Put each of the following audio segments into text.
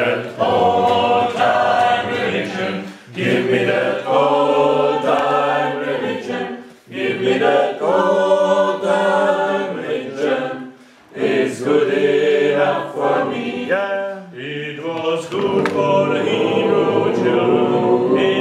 that oh, old time religion. Give me that oh, old time religion. Give me that oh, old time religion. It's good enough for me. Yeah. It was good for the Hebrew children.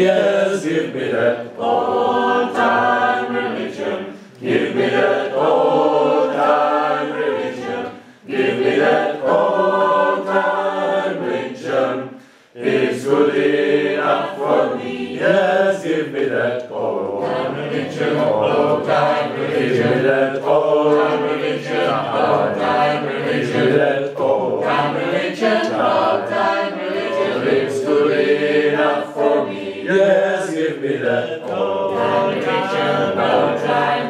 Yes, give me that. old that old time religion. Old time religion. Give me that old time religion. Old time religion. Give that old time religion. Old time religion. It's good enough for me. Yes, give me that old time religion. Old time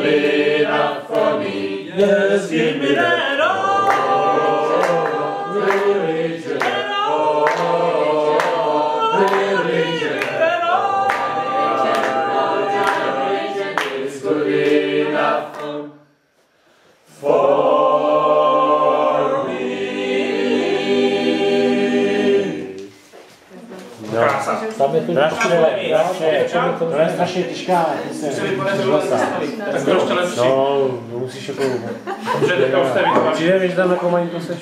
Yes, give me that old religion. That old religion. That old It's good enough for Tam je to strašně, strašně, to je strašně těžká. Tak to ještě lepší. No, musíš jako... Že. Přijde, když tam jako mají to seš.